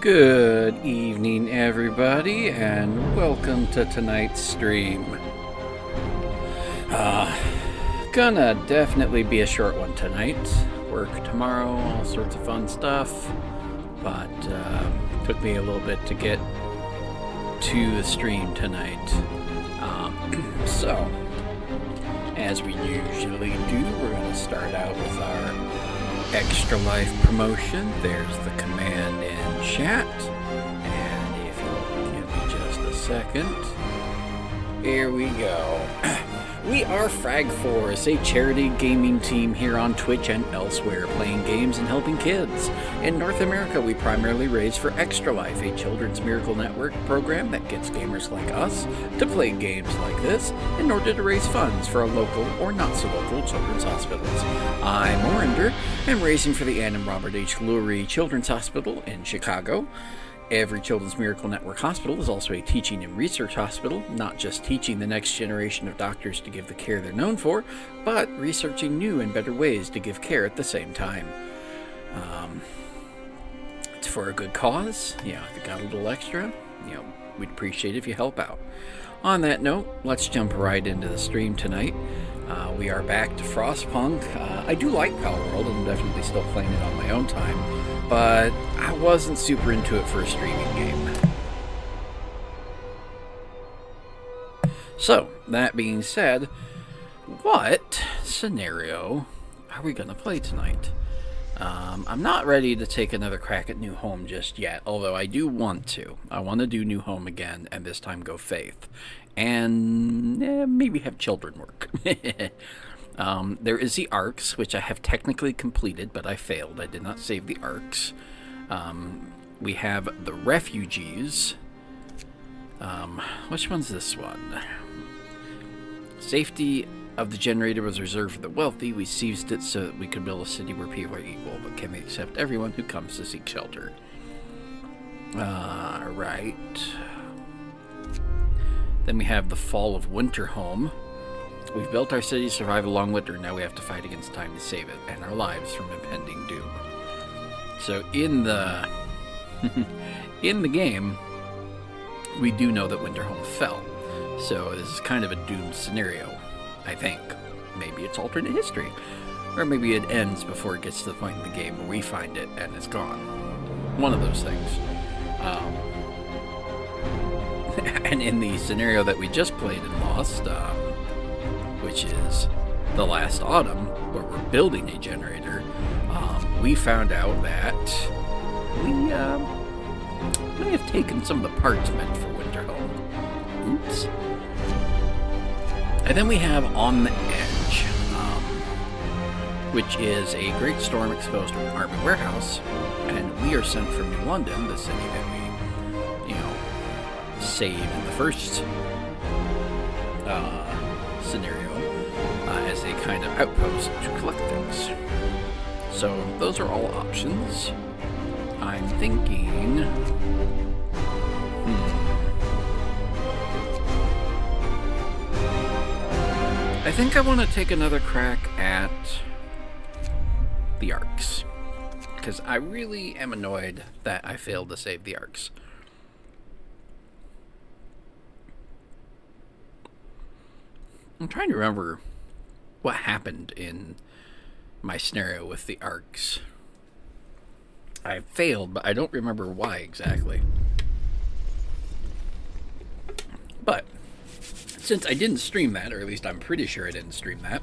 Good evening, everybody, and welcome to tonight's stream. Uh, gonna definitely be a short one tonight. Work tomorrow, all sorts of fun stuff, but uh, took me a little bit to get to the stream tonight. Um, so, as we usually do, we're gonna start out with our Extra Life promotion. There's the command chat. And if you'll give me just a second. Here we go. We are Frag Force, a charity gaming team here on Twitch and elsewhere, playing games and helping kids. In North America, we primarily raise for Extra Life, a children's miracle network program that gets gamers like us to play games like this in order to raise funds for our local or not so local children's hospitals. I'm Morendur, and raising for the Ann and Robert H. Lurie Children's Hospital in Chicago. Every Children's Miracle Network hospital is also a teaching and research hospital, not just teaching the next generation of doctors to give the care they're known for, but researching new and better ways to give care at the same time. Um, it's for a good cause. Yeah, if you got a little extra, you know, we'd appreciate if you help out. On that note, let's jump right into the stream tonight. Uh, we are back to Frostpunk. Uh, I do like Palworld, and I'm definitely still playing it on my own time, but I wasn't super into it for a streaming game. So, that being said, what scenario are we going to play tonight? Um, I'm not ready to take another crack at New Home just yet, although I do want to. I want to do New Home again, and this time go Faith. And eh, maybe have children work. um, there is the Arks, which I have technically completed, but I failed. I did not save the Arks. Um, we have the Refugees. Um, which one's this one? Safety of the generator was reserved for the wealthy. We seized it so that we could build a city where people are equal, but can we accept everyone who comes to seek shelter? Uh, right. Then we have the fall of Winterhome. We've built our city to survive a long winter, now we have to fight against time to save it, and our lives from impending doom. So in the in the game, we do know that Winterhome fell. So this is kind of a doomed scenario, I think. Maybe it's alternate history. Or maybe it ends before it gets to the point in the game where we find it and it's gone. One of those things. Um, and in the scenario that we just played in Lost, um, which is the last autumn, where we're building a generator, um, we found out that we um, may have taken some of the parts meant for Winterhome. Oops. And then we have On the Edge, um, which is a great storm exposed army warehouse, and we are sent from New London, the city that we, you know, saved in the first uh, scenario, uh, as a kind of outpost to collect things. So those are all options. I'm thinking. Hmm. I think I want to take another crack at the arks. Because I really am annoyed that I failed to save the arks. I'm trying to remember what happened in my scenario with the arks. I failed, but I don't remember why exactly. But since I didn't stream that, or at least I'm pretty sure I didn't stream that,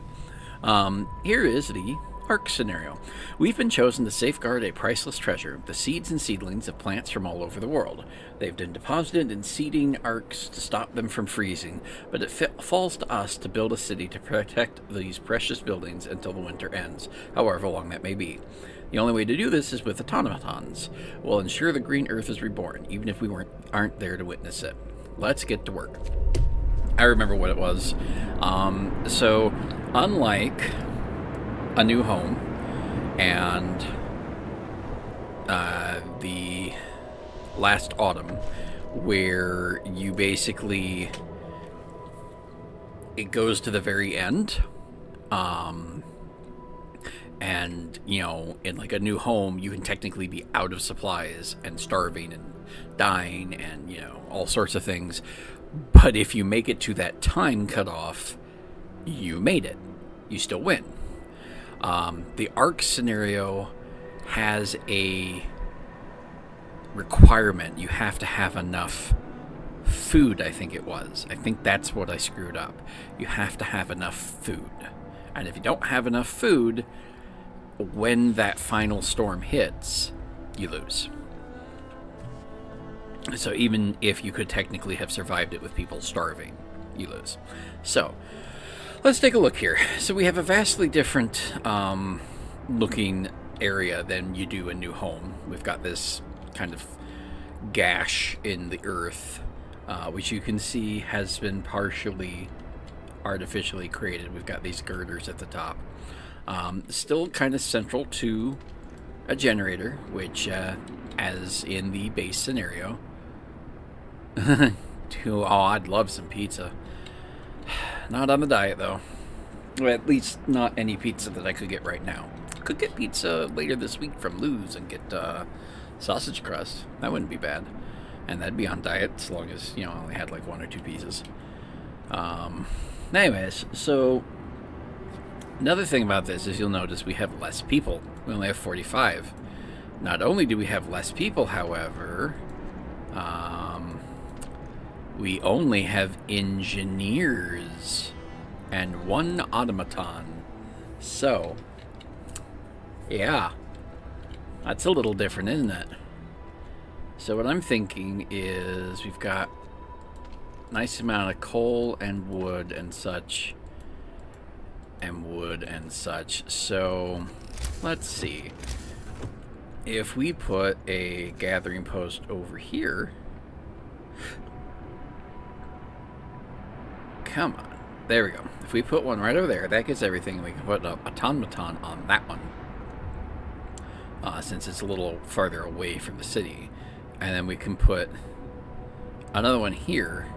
um, here is the Ark scenario. We've been chosen to safeguard a priceless treasure, the seeds and seedlings of plants from all over the world. They've been deposited in seeding arks to stop them from freezing, but it fa- falls to us to build a city to protect these precious buildings until the winter ends, however long that may be. The only way to do this is with automatons. We'll ensure the green earth is reborn, even if we weren't, aren't there to witness it. Let's get to work. I remember what it was. Um, so, unlike a new home and uh, the last autumn, where you basically it goes to the very end, um, and you know in like a new home you can technically be out of supplies and starving and dying and you know all sorts of things. But if you make it to that time cutoff you made it. You still win um, the ark scenario has a requirement you have to have enough food i think it was i think that's what i screwed up you have to have enough food and if you don't have enough food when that final storm hits, you lose. So even if you could technically have survived it with people starving, you lose. So let's take a look here. So we have a vastly different um, looking area than you do a new home. We've got this kind of gash in the earth, uh, which you can see has been partially artificially created. We've got these girders at the top. Um, still kind of central to a generator, which, uh, as in the base scenario, oh, I'd love some pizza. Not on the diet, though. At least not any pizza that I could get right now. Could get pizza later this week from Lou's and get uh, sausage crust. That wouldn't be bad. And that'd be on diet as long as, you know, I only had like one or two pieces. Um, anyways, so Another thing about this is you'll notice we have less people. We only have 45. Not only do we have less people, however, um, we only have engineers and one automaton. So, yeah, that's a little different, isn't it? So what I'm thinking is we've got nice amount of coal and wood and such and wood and such. So let's see. If we put a gathering post over here. Come on. There we go. If we put one right over there, that gets everything. We can put an automaton on that one. Uh, since it's a little farther away from the city. And then we can put another one here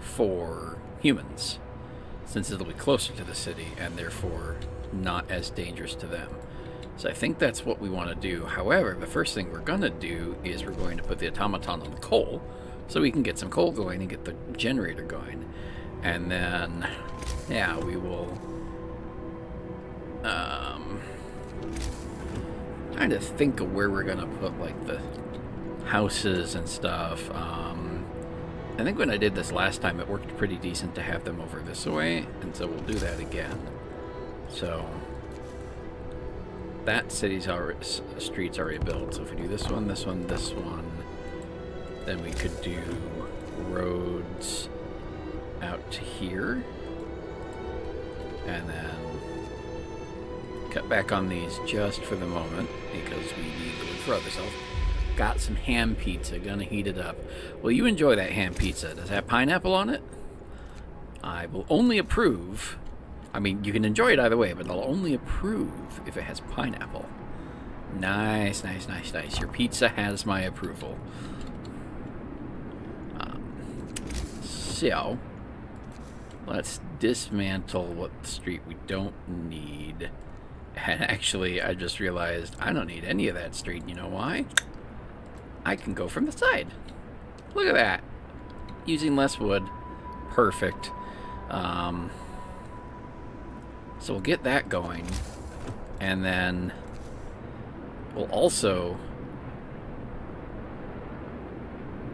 for humans since it'll be closer to the city and therefore not as dangerous to them. So I think that's what we want to do. However, the first thing we're going to do is we're going to put the automaton on the coal so we can get some coal going and get the generator going. And then, yeah, we will... Um, trying to think of where we're going to put, like, the houses and stuff. Um, I think when I did this last time, it worked pretty decent to have them over this way, and so we'll do that again. So, that city's already, street's already built, so if we do this one, this one, this one, then we could do roads out to here, and then cut back on these just for the moment, because we need wood for other stuff. Got some ham pizza. Gonna heat it up. Will you enjoy that ham pizza? Does it have pineapple on it? I will only approve. I mean, you can enjoy it either way, but I'll only approve if it has pineapple. Nice, nice, nice, nice. Your pizza has my approval. Um, so, let's dismantle what street we don't need. And actually, I just realized I don't need any of that street. You know why? I can go from the side. Look at that. Using less wood. Perfect. Um, so we'll get that going. And then we'll also...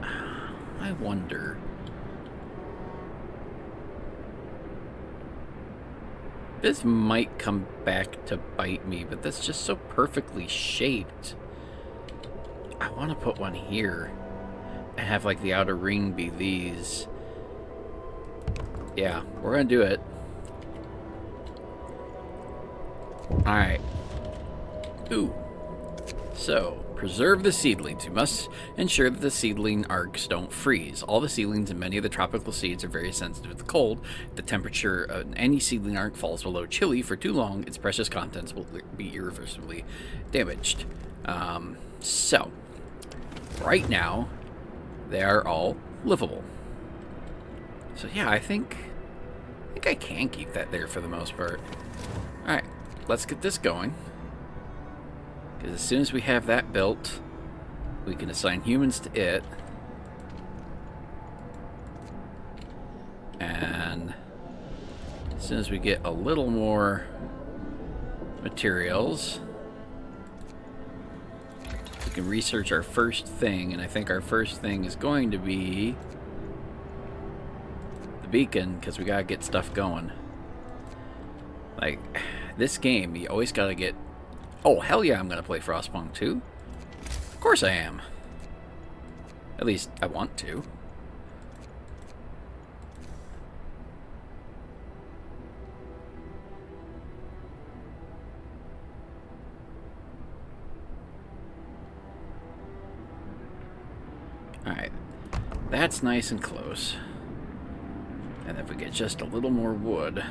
I wonder... This might come back to bite me, but that's just so perfectly shaped. I want to put one here and have like the outer ring be these. Yeah, we're gonna do it. Alright. Ooh. So, preserve the seedlings. You must ensure that the seedling arks don't freeze. All the seedlings and many of the tropical seeds are very sensitive to the cold. If the temperature of any seedling ark falls below chilly for too long, its precious contents will be irreversibly damaged. Um, so, right now, they are all livable. So yeah, I think I think I can keep that there for the most part. Alright, let's get this going. Because as soon as we have that built, we can assign humans to it. And as soon as we get a little more materials, we can research our first thing. And I think our first thing is going to be the beacon, because we got to get stuff going. Like, this game, you always got to get... Oh, hell yeah, I'm going to play Frostpunk 2. Of course I am. At least, I want to. Alright. That's nice and close. And if we get just a little more wood...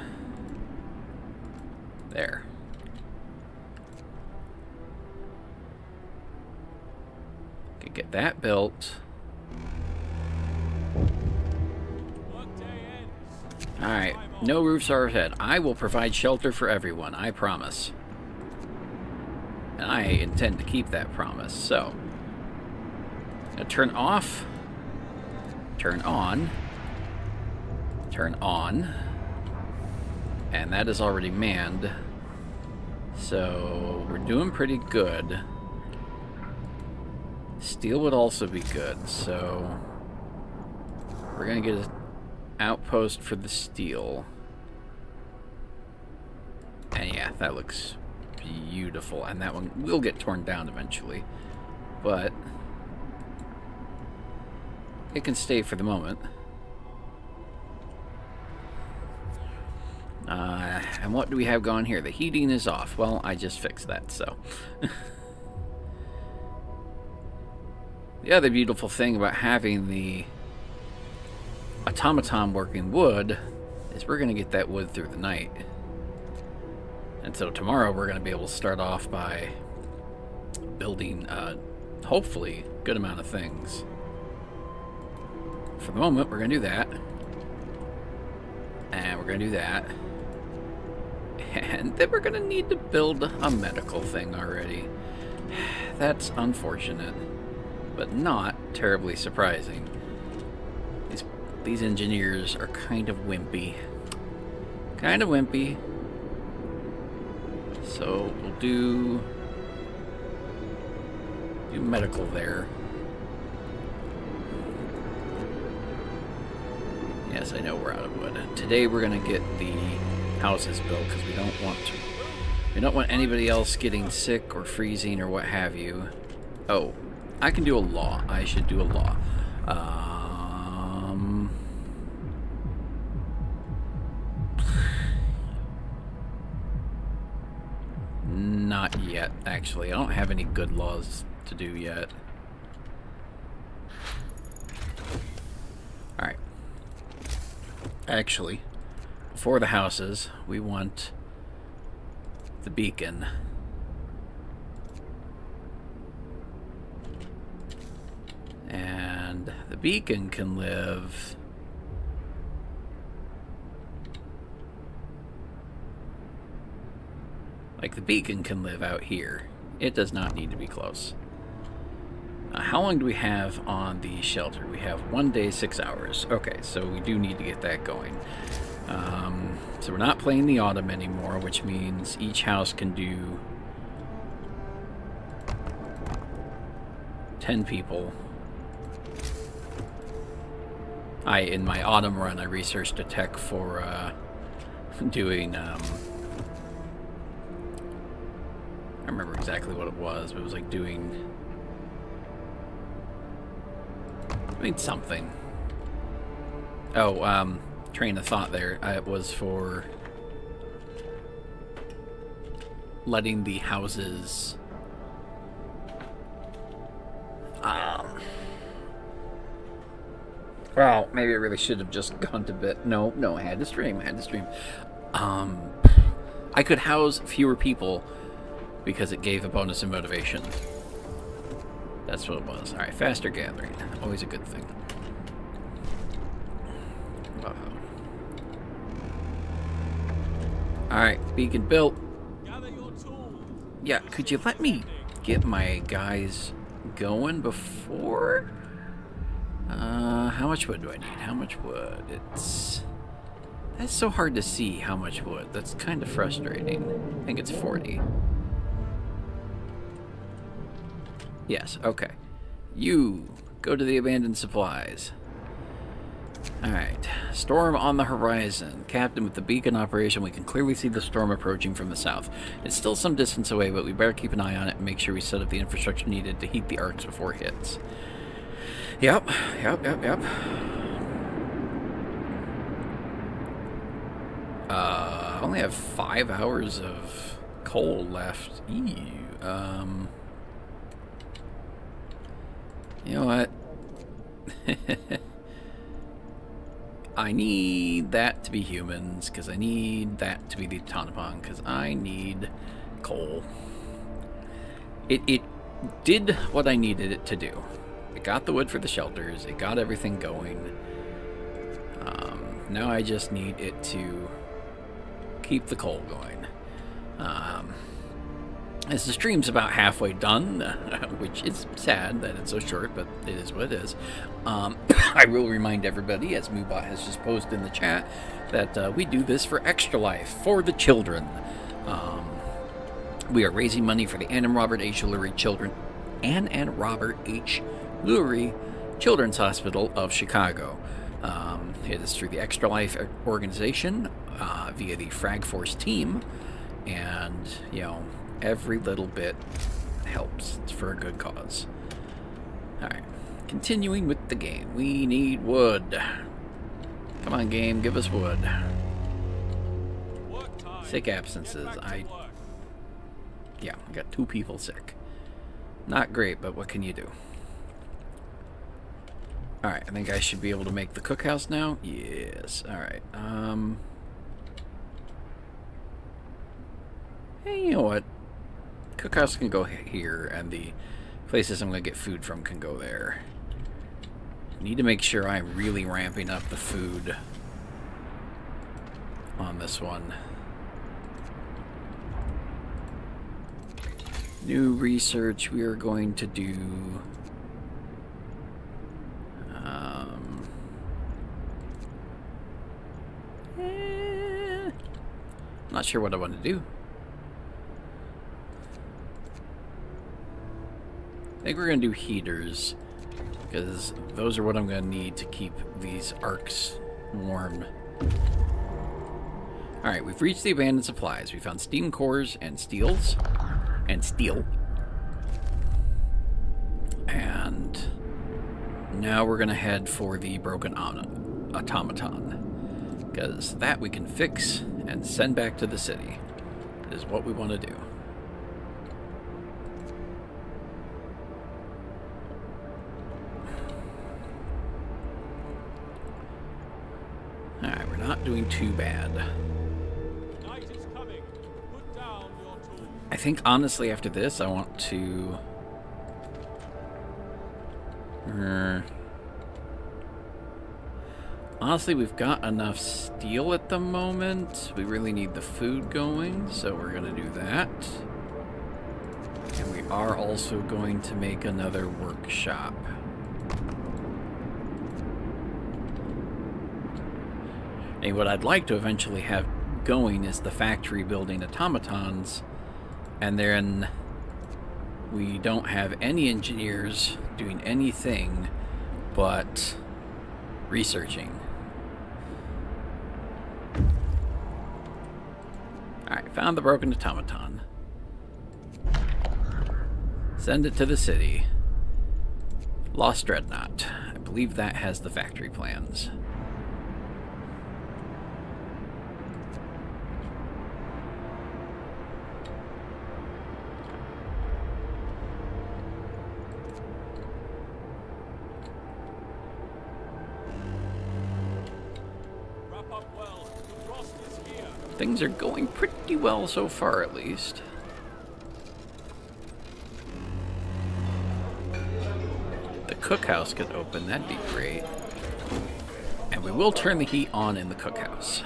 There. Get that built. Alright, no roofs overhead. I will provide shelter for everyone, I promise. And I intend to keep that promise, so... Turn off, turn on, turn on, and that is already manned. So we're doing pretty good. Steel would also be good, so we're gonna get an outpost for the steel. And yeah, that looks beautiful. And that one will get torn down eventually. But it can stay for the moment. Uh, and what do we have going here? The heating is off. Well, I just fixed that, so. the other beautiful thing about having the automaton working wood is we're going to get that wood through the night. And so tomorrow we're going to be able to start off by building, uh, hopefully, good amount of things. For the moment, we're going to do that. And we're going to do that. And then we're going to need to build a medical thing already. That's unfortunate, but not terribly surprising. These, these engineers are kind of wimpy. Kind of wimpy. So we'll do, do medical there. Yes, I know we're out of wood. Today we're to get the houses built because we don't want to. We don't want anybody else getting sick or freezing or what have you. Oh, I can do a law. I should do a law. Um... Not yet, actually. I don't have any good laws to do yet. Alright. Actually, for the houses, we want the beacon. And the beacon can live... Like, the beacon can live out here. It does not need to be close. How long do we have on the shelter? We have one day, six hours. Okay, so we do need to get that going. Um, so we're not playing the autumn anymore, which means each house can do 10 people. I, in my autumn run, I researched a tech for uh, doing, um, I remember exactly what it was, but it was like doing I mean, something. Oh, um, train of thought there. Uh, it was for letting the houses... Um, well, maybe I really should have just gone to bed. No, no, I had to stream. I had to stream. Um, I could house fewer people because it gave a bonus in motivation. That's what it was. Alright, faster gathering. Always a good thing. Uh -oh. Alright, beacon built. yeah, could you let me get my guys going before? Uh, how much wood do I need? How much wood? It's... That's so hard to see how much wood. That's kind of frustrating. I think it's 40. Yes, okay. You go to the abandoned supplies. Alright. Storm on the horizon. Captain, with the beacon operation, we can clearly see the storm approaching from the south. It's still some distance away, but we better keep an eye on it and make sure we set up the infrastructure needed to heat the arks before it hits. Yep, yep, yep, yep. Uh, I only have five hours of coal left. Ew. Um, you know what? I need that to be humans, because I need that to be the Autonopon, because I need coal. It, it did what I needed it to do. It got the wood for the shelters, it got everything going. Um, now I just need it to keep the coal going. Um, as the stream's about halfway done, which is sad that it's so short, but it is what it is. Um, I will remind everybody, as Moobot has just posted in the chat, that uh, we do this for Extra Life, for the children. Um, we are raising money for the Ann and Robert H. Lurie Children, Ann and Robert H. Lurie Children's Hospital of Chicago. Um, it is through the Extra Life organization uh, via the Frag Force team, and you know every little bit helps. It's for a good cause. Alright. Continuing with the game. We need wood. Come on, game. Give us wood. Sick absences. I... Yeah, I got two people sick. Not great, but what can you do? Alright, I think I should be able to make the cookhouse now. Yes. Alright. Um... Hey, you know what? cookhouse can go here, and the places I'm going to get food from can go there. Need to make sure I'm really ramping up the food on this one. New research we are going to do. Um, eh, not sure what I want to do. I think we're going to do heaters, because those are what I'm going to need to keep these arks warm. Alright, we've reached the abandoned supplies. We found steam cores and steels, and steel. Now we're going to head for the broken automaton, because that we can fix and send back to the city. Is what we want to do. Alright, we're not doing too bad. I think honestly after this I want to... Uh, honestly, we've got enough steel at the moment. We really need the food going, so we're going to do that. And we are also going to make another workshop. And what I'd like to eventually have going is the factory building automatons, and then we don't have any engineers doing anything but researching. Found the broken automaton. Send it to the city. Lost Dreadnought. I believe that has the factory plans. Things are going pretty well so far, at least. The cookhouse could open, that'd be great. And we will turn the heat on in the cookhouse.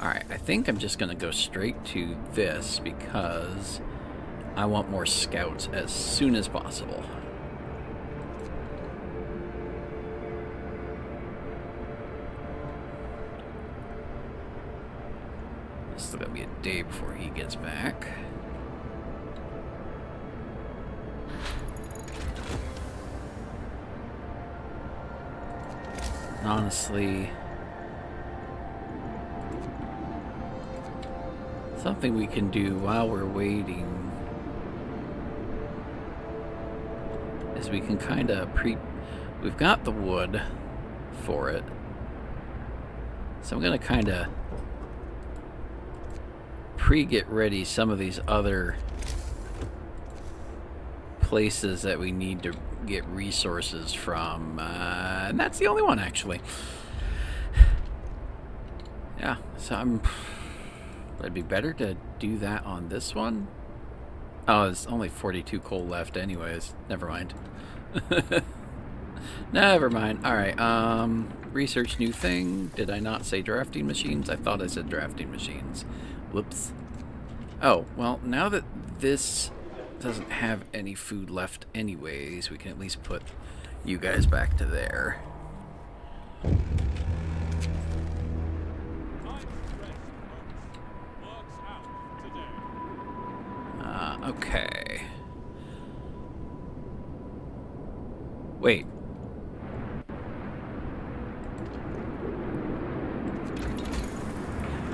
Alright, I think I'm just to go straight to this because I want more scouts as soon as possible. Still gonna be a day before he gets back. Honestly, something we can do while we're waiting is we can kind of pre... We've got the wood for it. So I'm to kind of pre-get ready some of these other places that we need to get resources from. Uh, and that's the only one, actually. Yeah, so I'm... It'd be better to do that on this one. Oh, there's only 42 coal left anyways. Never mind. Never mind. Alright, um... Research new thing. Did I not say drafting machines? I thought I said drafting machines. Whoops. Oh, well, now that this doesn't have any food left anyways, we can at least put you guys back to there. Uh, okay. Wait.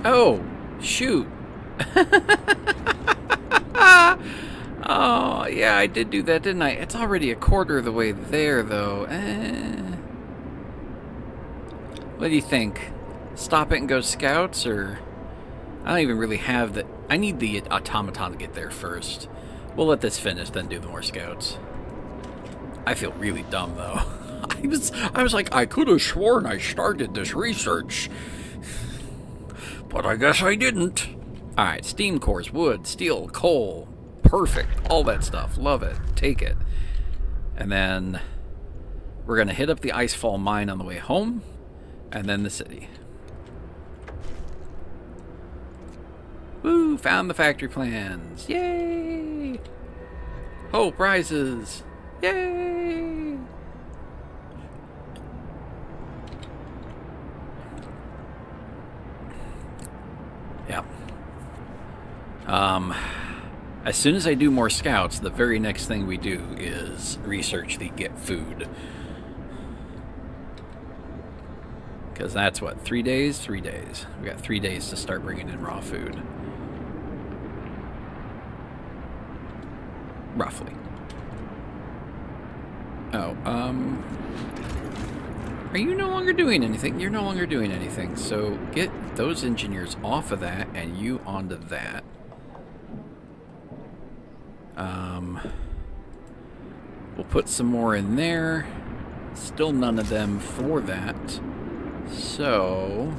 Oh, shoot. oh, yeah, I did do that, didn't I? It's already a quarter of the way there, though. Eh. What do you think? Stop it and go scouts, or... I don't even really have the... I need the automaton to get there first. We'll let this finish, then do the more scouts. I feel really dumb, though. I was, I was like, I could have sworn I started this research. But I guess I didn't. Alright, steam cores, wood, steel, coal. Perfect. All that stuff. Love it. Take it. And then we're going to hit up the Icefall mine on the way home. And then the city. Woo! Found the factory plans. Yay! Hope rises. Yay! Yep. Um, as soon as I do more scouts, the very next thing we do is research the get food. Because that's what, three days? Three days. We got three days to start bringing in raw food. Roughly. Oh, um... Are you no longer doing anything? You're no longer doing anything. So get those engineers off of that and you onto that. Um, we'll put some more in there. Still none of them for that. So...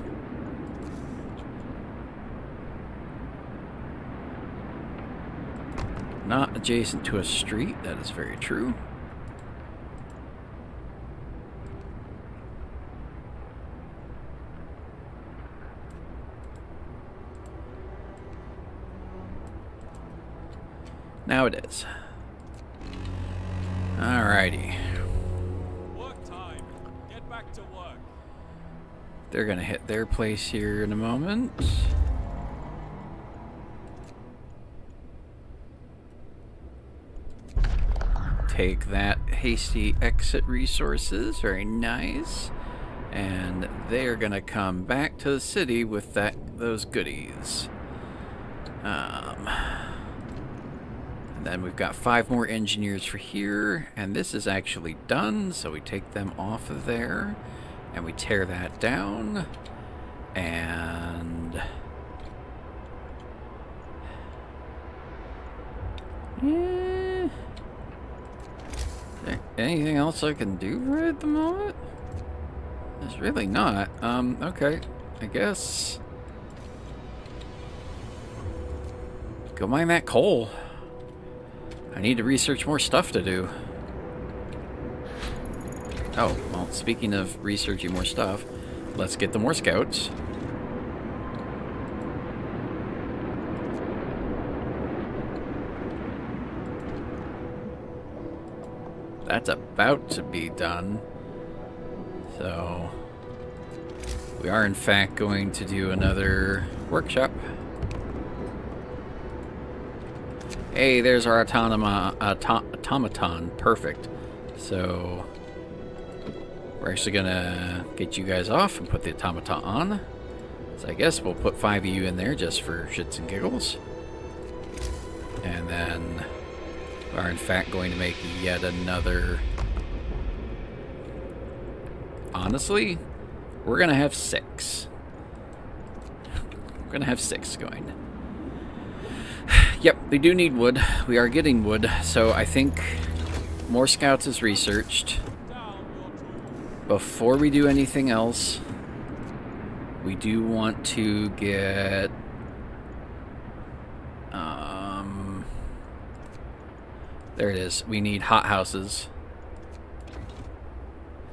Not adjacent to a street, that is very true. Now it is. Alrighty. Work time. Get back to work. They're gonna hit their place here in a moment. Take that hasty exit resources, very nice. And they're gonna come back to the city with that those goodies. Um and then we've got five more engineers for here, and this is actually done, so we take them off of there, and we tear that down, and... Anything else I can do right at the moment? There's really not. Um, okay. I guess... Go mine that coal. I need to research more stuff to do. Oh, well, speaking of researching more stuff, let's get the more scouts. That's about to be done. So, we are in fact going to do another workshop Hey, there's our autonoma, auto automaton. Perfect. So, we're actually gonna get you guys off and put the automaton on. So I guess we'll put five of you in there just for shits and giggles. And then we are in fact going to make yet another... Honestly, we're going to have six. We're going to have six going. Yep, we do need wood. We are getting wood, so I think more scouts is researched. Before we do anything else, we do want to get... Um, there it is. We need hot houses.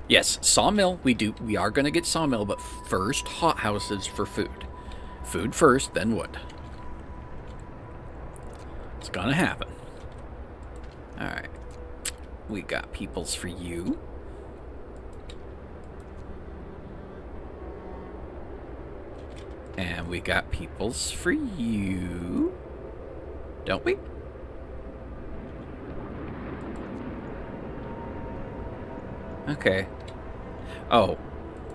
Yes, sawmill. We do. We are going to get sawmill, but first hot houses for food. Food first, then wood. It's gonna happen. Alright. We got peoples for you. And we got peoples for you. Don't we? Okay. Oh,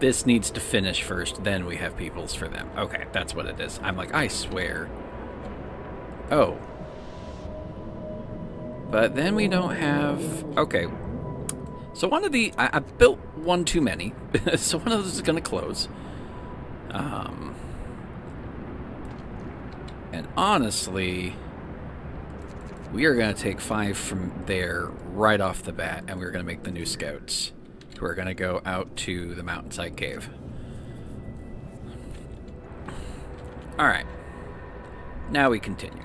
this needs to finish first, then we have peoples for them. Okay, that's what it is. I'm like, I swear. Oh. But then we don't have... Okay. So one of the... I, I built one too many. so one of those is going to close. Um... And honestly, we are going to take five from there right off the bat, and we're going to make the new scouts, who are going to go out to the mountainside cave. Alright. Now we continue.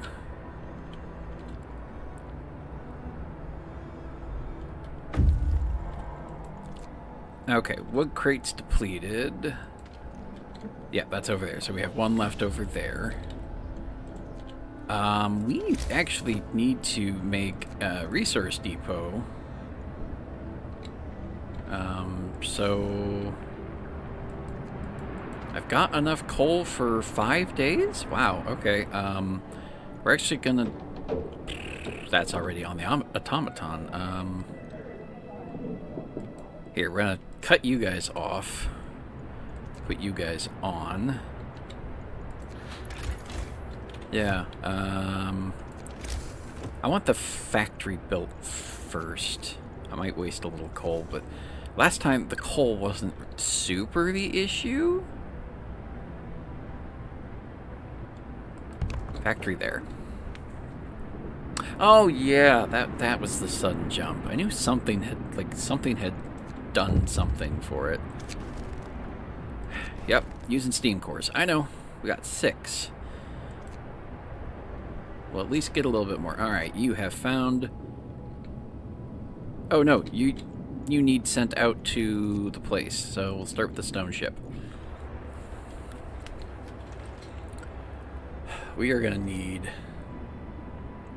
Okay, wood crates depleted. Yeah, that's over there. So we have one left over there. Um, we actually need to make a resource depot. Um, so... I've got enough coal for five days? Wow, okay. Um, we're actually gonna... That's already on the automaton. Um, here, we're gonna cut you guys off. Put you guys on. Yeah, um... I want the factory built first. I might waste a little coal, but last time the coal wasn't super the issue. Factory there. Oh yeah, that that was the sudden jump. I knew something had like something had done something for it. Yep, using steam cores. I know. We got six. Well, at least get a little bit more. Alright, you have found... Oh, no, you you need sent out to the place, so we'll start with the stone ship. We are going to need...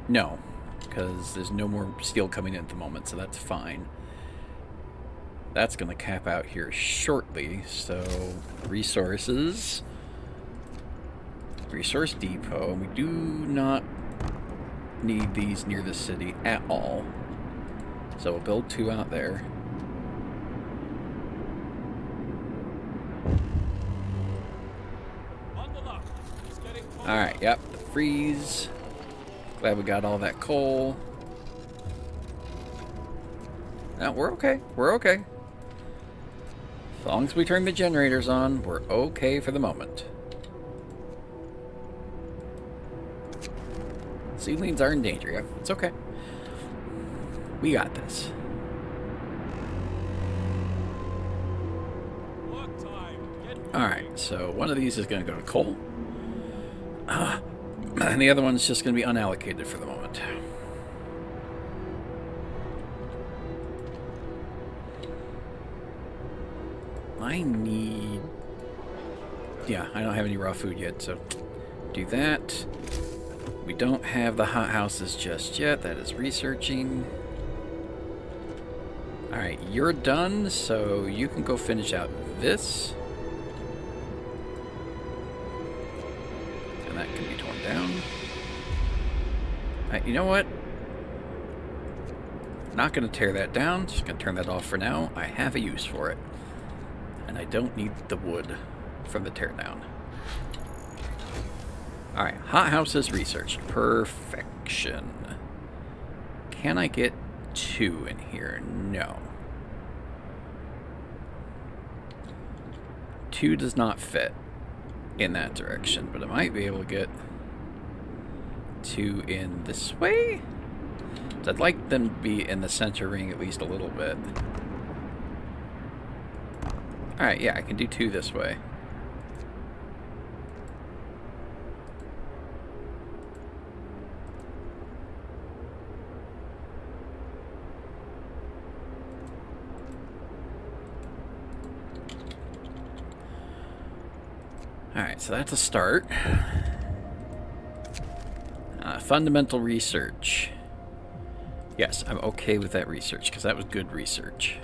No, because there's no more steel coming in at the moment, so that's fine. That's going to cap out here shortly, so resources... Resource depot, we do not need these near the city at all. So we'll build two out there. Alright, yep, the freeze. Glad we got all that coal. No, we're okay. We're okay. As long as we turn the generators on, we're okay for the moment. Seedlings are in danger. Yeah, it's okay. We got this. Alright, so one of these is going to go to coal. Uh, and the other one's just going to be unallocated for the moment. I need... Yeah, I don't have any raw food yet, so do that. We don't have the hot houses just yet. That is researching. Alright, you're done, so you can go finish out this. And that can be torn down. Alright, you know what? Not going to tear that down, just going to turn that off for now. I have a use for it. I don't need the wood from the teardown. Alright, hothouses researched. Perfection. Can I get two in here? No. Two does not fit in that direction, but I might be able to get two in this way? I'd like them to be in the center ring at least a little bit. Alright, yeah, I can do two this way. Alright, so that's a start. Uh, fundamental research. Yes, I'm okay with that research, because that was good research.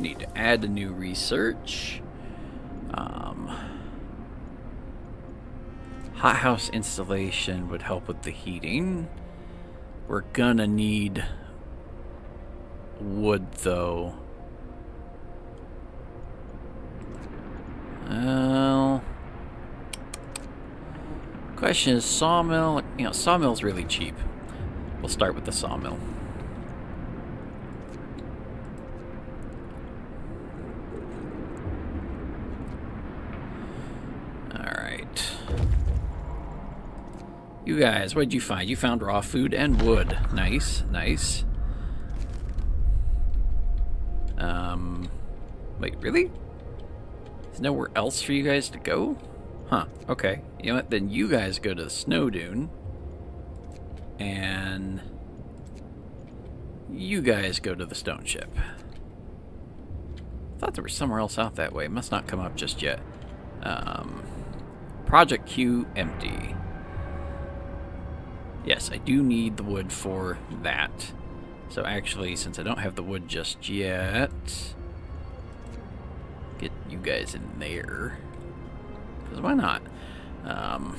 Need to add a new research. Um, hothouse installation would help with the heating. We're gonna need wood, though. Well, question is sawmill. You know, sawmill's really cheap. We'll start with the sawmill. Alright. You guys, what did you find? You found raw food and wood. Nice, nice. Um, wait, really? There's nowhere else for you guys to go? Huh, okay. You know what, then you guys go to the snow dune. And you guys go to the stone ship. Thought there was somewhere else out that way. Must not come up just yet. Um, Project Q empty. Yes, I do need the wood for that. So actually, since I don't have the wood just yet, get you guys in there. Because why not? Um,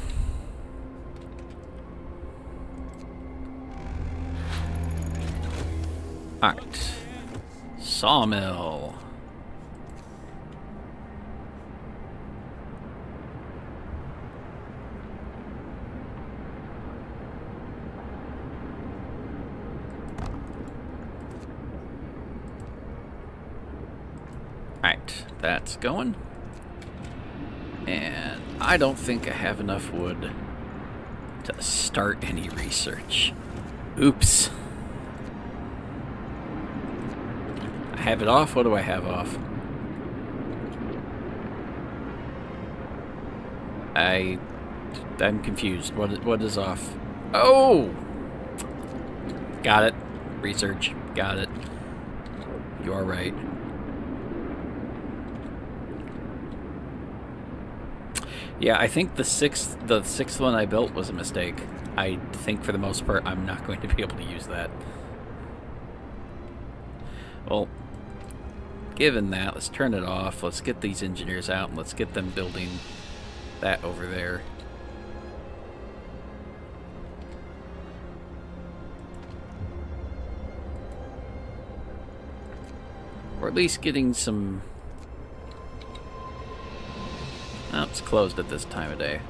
Alright. Sawmill. Alright, that's going. And I don't think I have enough wood to start any research. Oops. I have it off? What do I have off? I... I'm confused. What, what is off? Oh! Got it. Research. Got it. You are right. Yeah, I think the sixth the sixth one I built was a mistake. I think for the most part I'm not going to be able to use that. Well, given that, let's turn it off. Let's get these engineers out and let's get them building that over there. Or at least getting some it's closed at this time of day.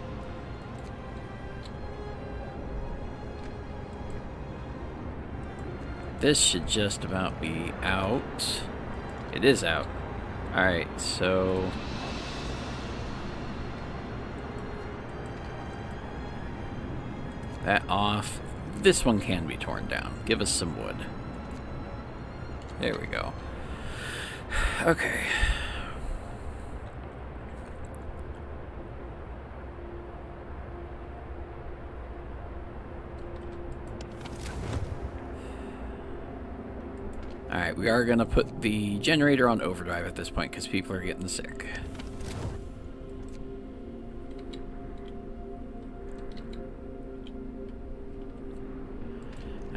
This should just about be out. It is out. Alright, so... That off. This one can be torn down. Give us some wood. There we go. Okay. Alright, we are going to put the generator on overdrive at this point because people are getting sick.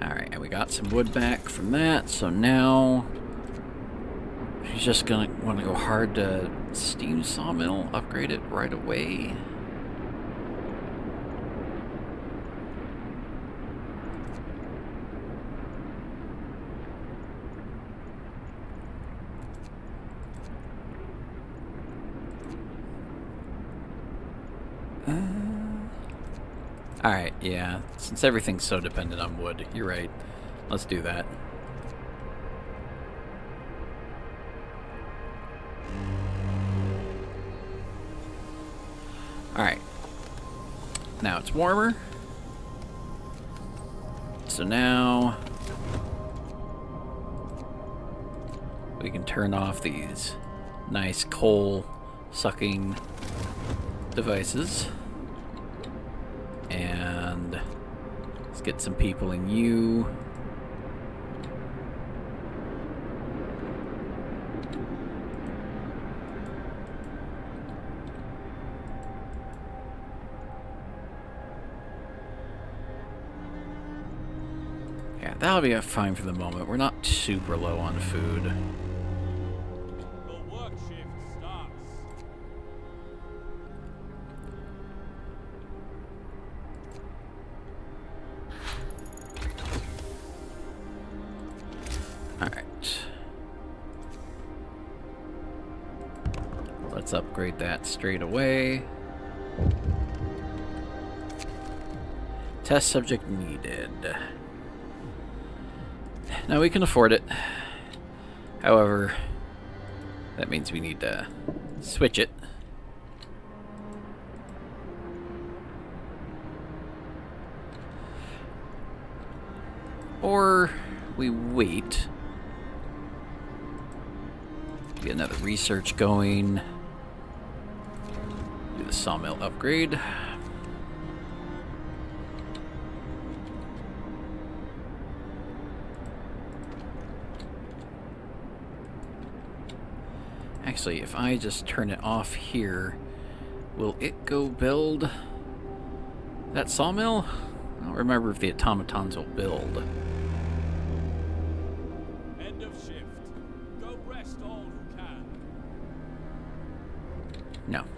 Alright, and we got some wood back from that, so now she's just gonna want to go hard to steam sawmill, upgrade it right away. Alright, yeah. Since everything's so dependent on wood, you're right. Let's do that. Alright. Now it's warmer. So now... We can turn off these nice coal sucking devices. Get some people in you. Yeah, that'll be fine for the moment. We're not super low on food. Straight away. Test subject needed. Now we can afford it. However, that means we need to switch it. Or we wait. Get another research going. Upgrade. Actually, if I just turn it off here, will it go build that sawmill? I don't remember if the automatons will build.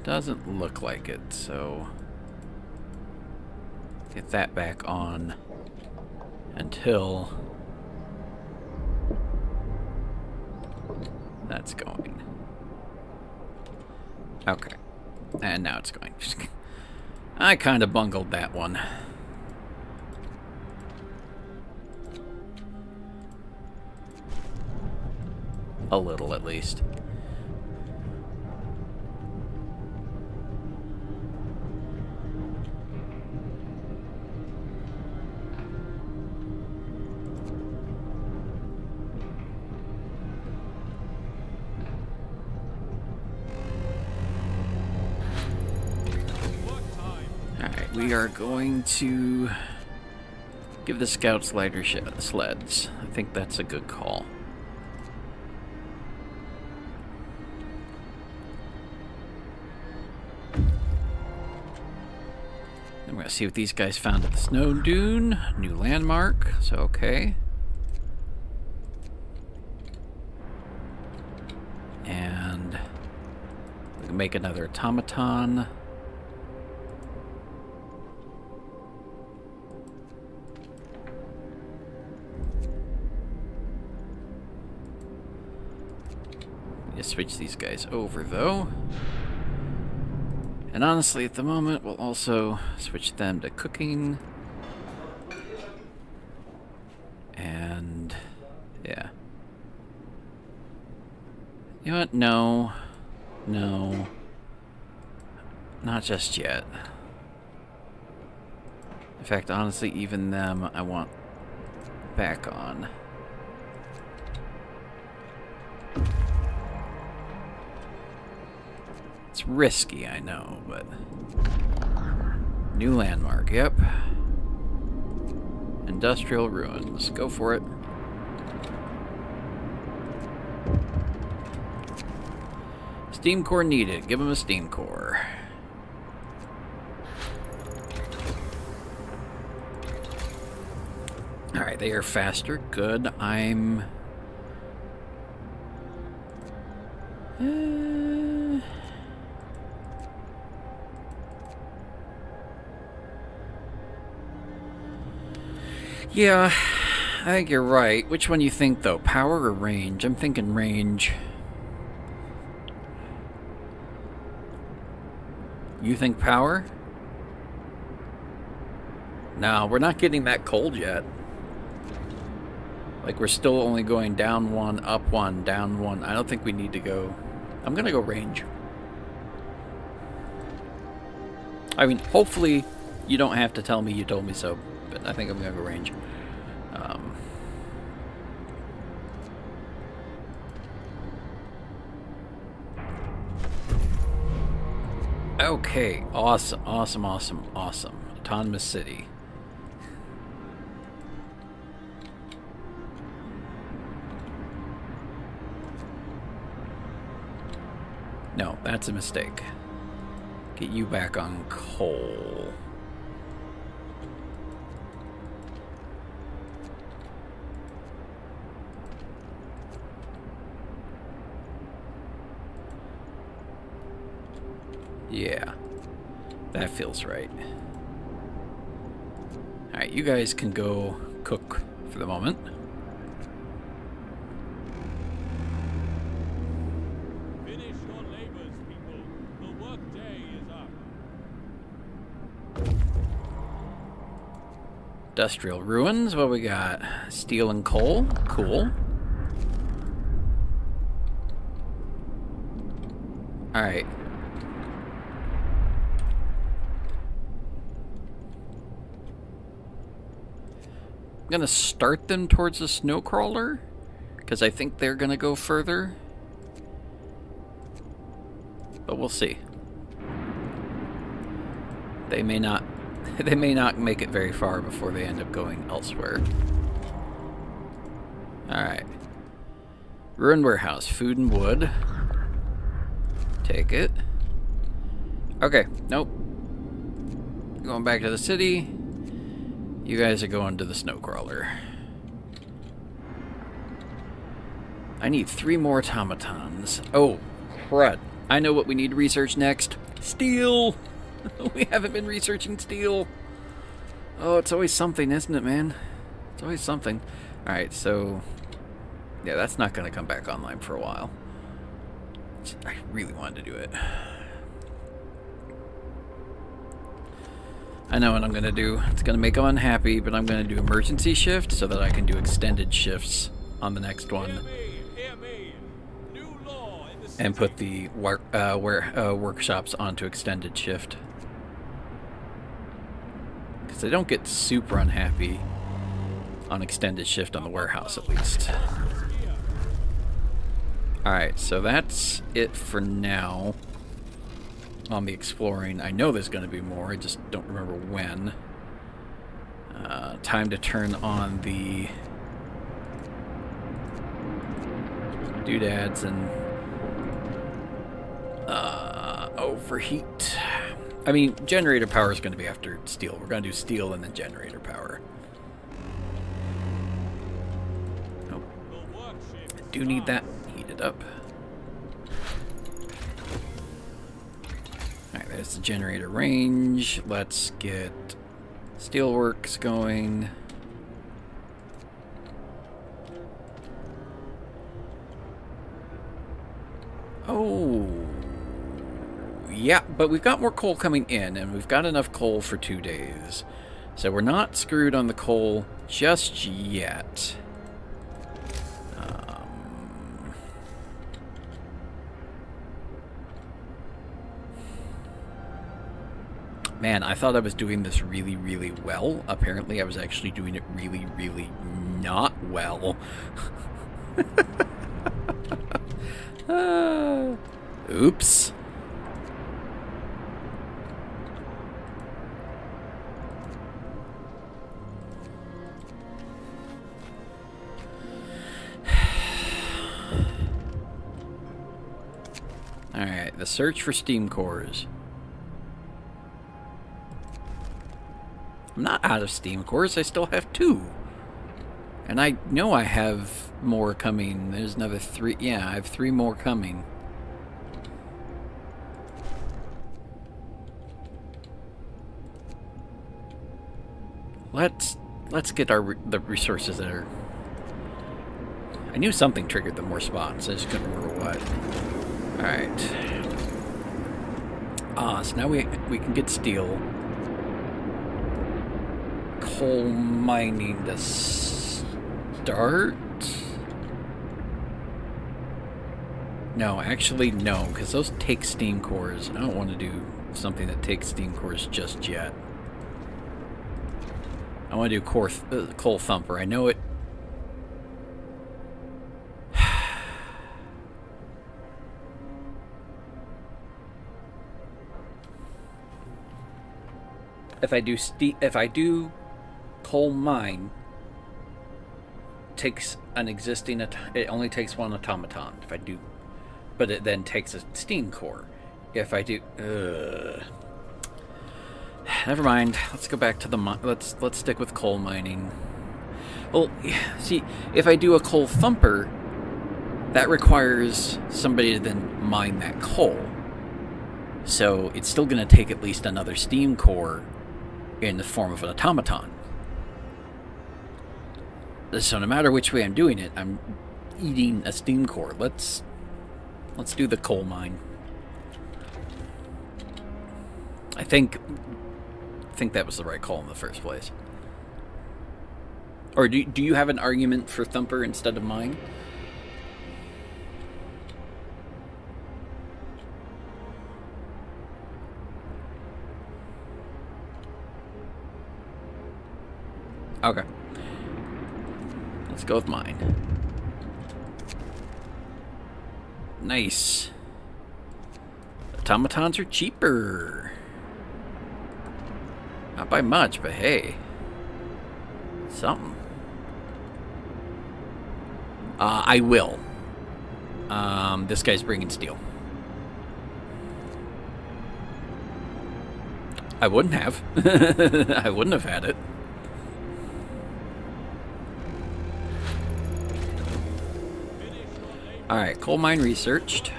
Doesn't look like it, so get that back on until that's going. Okay. And now it's going. I kind of bungled that one. A little, at least. We are going to give the scouts lighter sleds. I think that's a good call. Then we're to see what these guys found at the snow dune. New landmark, so okay. And we can make another automaton. Switch these guys over, though. And honestly, at the moment, we'll also switch them to cooking. And, yeah. You know what? No. No. Not just yet. In fact, honestly, even them I want back on. Risky, I know, but... New landmark, yep. Industrial ruins. Go for it. Steam core needed. Give him a steam core. Alright, they are faster. Good. I'm... Uh... Yeah, I think you're right. Which one you think, though? Power or range? I'm thinking range. You think power? No, we're not getting that cold yet. Like, we're still only going down one, up one, down one. I don't think we need to go... I'm gonna go range. I mean, hopefully you don't have to tell me you told me so, but I think I'm gonna go range. Um, okay, awesome, awesome, awesome, awesome. Autonomous City. No, that's a mistake. Get you back on coal. Yeah, that feels right. Alright, you guys can go cook for the moment. Finish your labors, people. The workday is up. Industrial ruins. What we got? Steel and coal. Cool. All right. I'm gonna start them towards the snow crawler because I think they're gonna go further. But we'll see. They may not they may not make it very far before they end up going elsewhere. Alright. Ruined warehouse, food and wood. Take it. Okay, nope. Going back to the city. You guys are going to the snow crawler. I need three more automatons. Oh, crud. I know what we need to research next. Steel! we haven't been researching steel. Oh, it's always something, isn't it, man? It's always something. Alright, so... Yeah, that's not going to come back online for a while. I really wanted to do it. I know what I'm going to do. It's going to make them unhappy, but I'm going to do emergency shift so that I can do extended shifts on the next Hear one me, hear me. Law in the and put the work, uh, where, uh, workshops onto extended shift. Because they don't get super unhappy on extended shift on the warehouse, at least. Alright, so that's it for now on the exploring. I know there's going to be more, I just don't remember when. Uh, time to turn on the doodads and uh, overheat. I mean, generator power is going to be after steel. We're going to do steel and then generator power. Nope. Shift Do need that heated up. Alright, there's the generator range. Let's get steelworks going. Oh. Yeah, but we've got more coal coming in, and we've got enough coal for two days. So we're not screwed on the coal just yet. Um, man, I thought I was doing this really, really well. Apparently, I was actually doing it really, really not well. Ah, oops. Alright, the search for steam cores. I'm not out of steam cores, I still have two. And I know I have more coming. There's another three. Yeah, I have three more coming. Let's let's get our the resources that are. I knew something triggered the more spots. I just couldn't remember what. All right. Ah, so now we we can get steel. Coal mining to start. No, actually no, because those take steam cores. I don't want to do something that takes steam cores just yet. I want to do core th uh, coal thumper. I know it. if I do if I do coal mine, takes an existing. It only takes one automaton. If I do, but it then takes a steam core. If I do, uh, never mind. Let's go back to the mi- let's let's stick with coal mining. Well, see, if I do a coal thumper, that requires somebody to then mine that coal. So it's still going to take at least another steam core in the form of an automaton. So no matter which way I'm doing it, I'm eating a steam core. Let's let's do the coal mine. I think I think that was the right call in the first place. Or do do you have an argument for Thumper instead of mine? Okay. Let's go with mine. Nice. Automatons are cheaper. Not by much, but hey. Something. Uh, I will. Um, this guy's bringing steel. I wouldn't have. I wouldn't have had it. Alright, coal mine researched.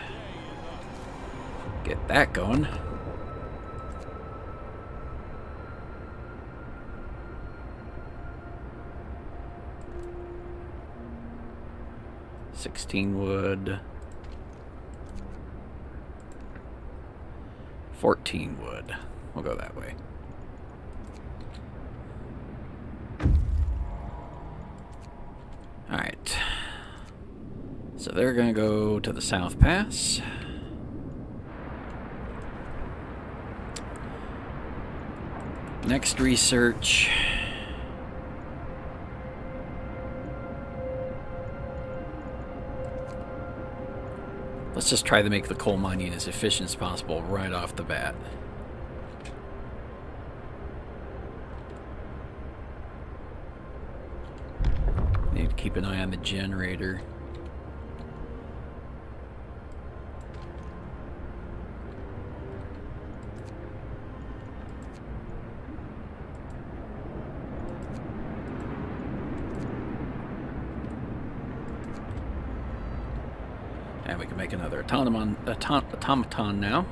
Get that going. Sixteen wood. Fourteen wood. We'll go that way. Alright. So they're going to go to the South Pass. Next research. Let's just try to make the coal mining as efficient as possible right off the bat. Need to keep an eye on the generator. And we can make another automaton, autom automaton now.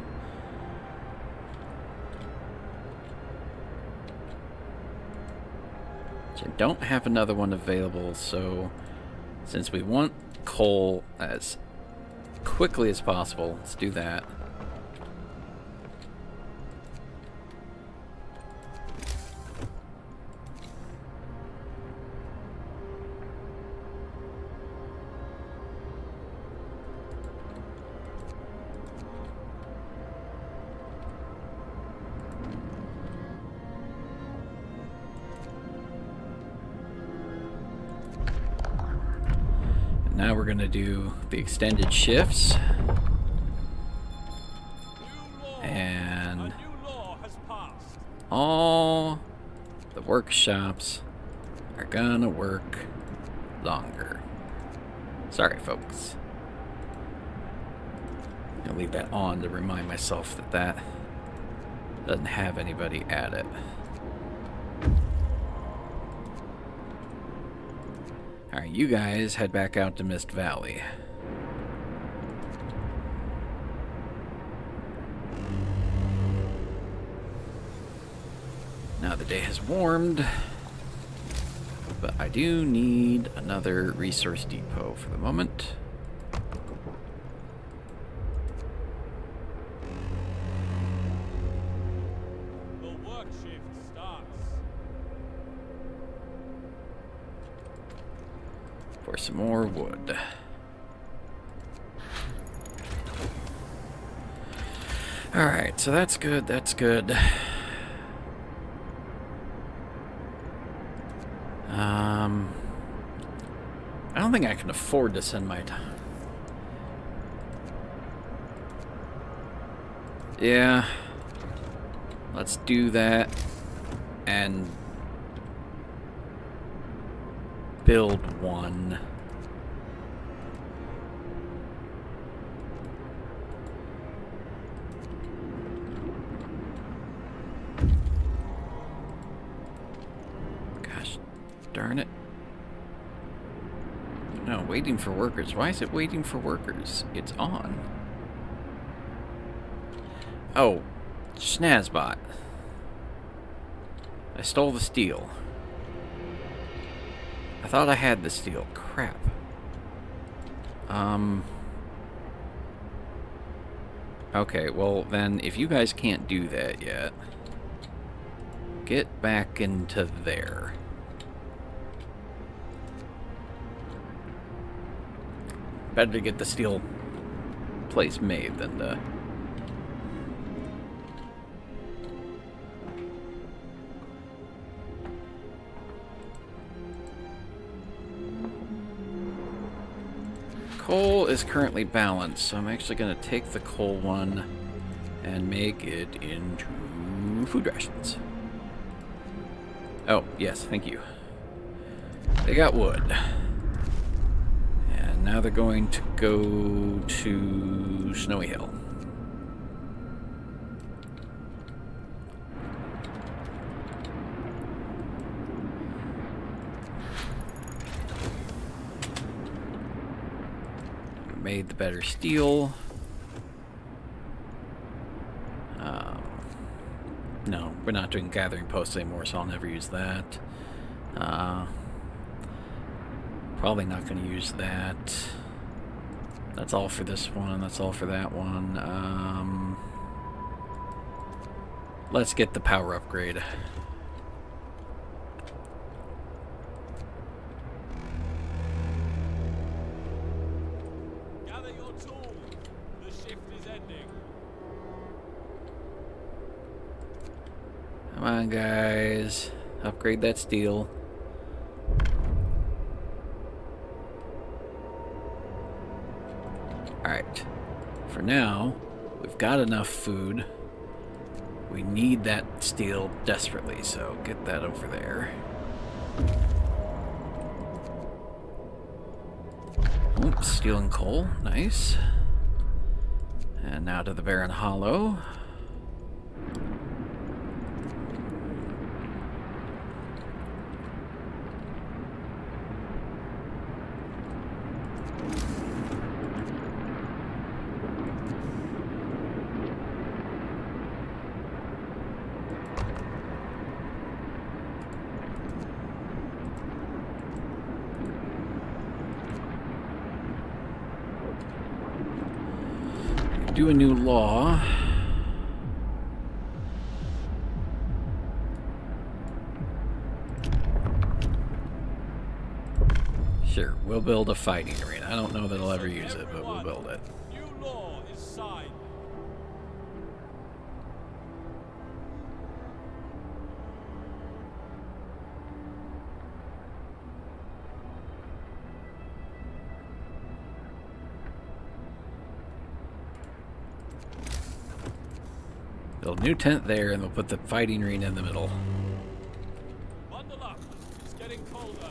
Which I don't have another one available, so since we want coal as quickly as possible, let's do that. Now we're going to do the extended shifts. And- all the workshops are gonna work longer. Sorry, folks. I'll leave that on to remind myself that that doesn't have anybody at it. Alright, you guys head back out to Mist Valley. Now the day has warmed, but I do need another resource depot for the moment. So that's good, that's good. Um, I don't think I can afford to send my time. Yeah. Let's do that. And build one. Waiting for workers. Why is it waiting for workers? It's on. Oh, Snazbot. I stole the steel. I thought I had the steel. Crap. Um. Okay, well then, if you guys can't do that yet, get back into there. Better to get the steel place made than the... Coal is currently balanced, so I'm actually going to take the coal one and make it into food rations. Oh, yes, thank you. They got wood. Now they're going to go to Snowy Hill. Made the better steel. Um, no, we're not doing gathering posts anymore, so I'll never use that. Uh, probably not going to use that. That's all for this one. That's all for that one. Um, let's get the power upgrade. Gather your tools. The shift is ending. Come on, guys. Upgrade that steel. Now, we've got enough food. We need that steel desperately, so get that over there. Oops, steel and coal. Nice. And now to the Barren Hollow. do a new law. Sure, we'll build a fighting arena. I don't know that I'll ever use it, but we'll build it. Build a new tent there, and they'll put the fighting ring in the middle. Bundle up. It's getting colder.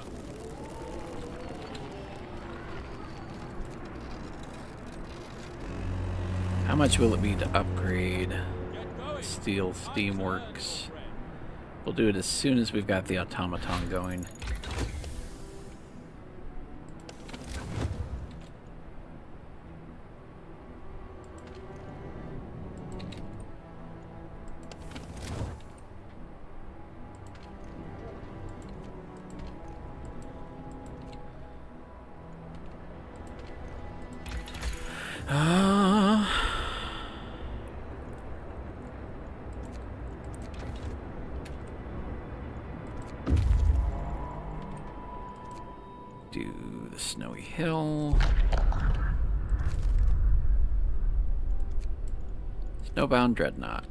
How much will it be to upgrade Steel Time to learn, Steamworks? We'll do it as soon as we've got the automaton going. Dreadnought.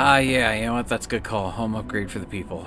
Ah, uh, yeah, you know what? That's a good call. Home upgrade for the people.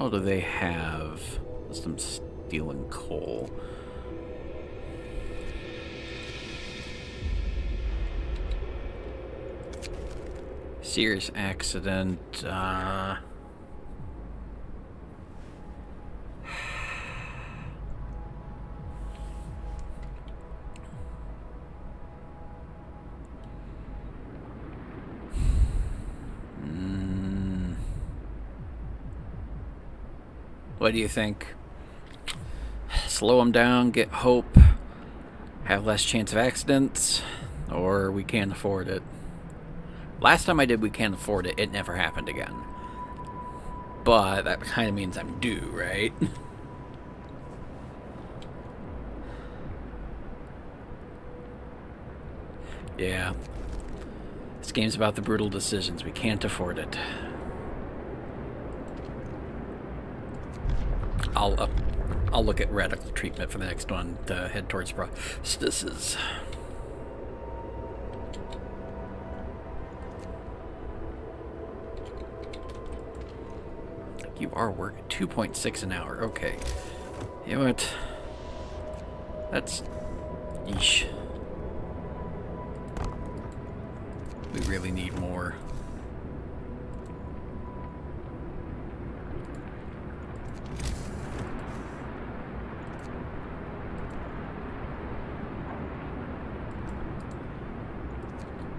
How do they have some steel and coal? Serious accident. Uh, What do you think? Slow them down, get hope, have less chance of accidents, or we can't afford it? Last time I did We Can't Afford It, it never happened again. But that kind of means I'm due, right? yeah. This game's about the brutal decisions. We can't afford it. I'll uh, I'll look at radical treatment for the next one to head towards prosthesis. You are working 2.6 an hour. Okay. You know what? That's... Yeesh. We really need more.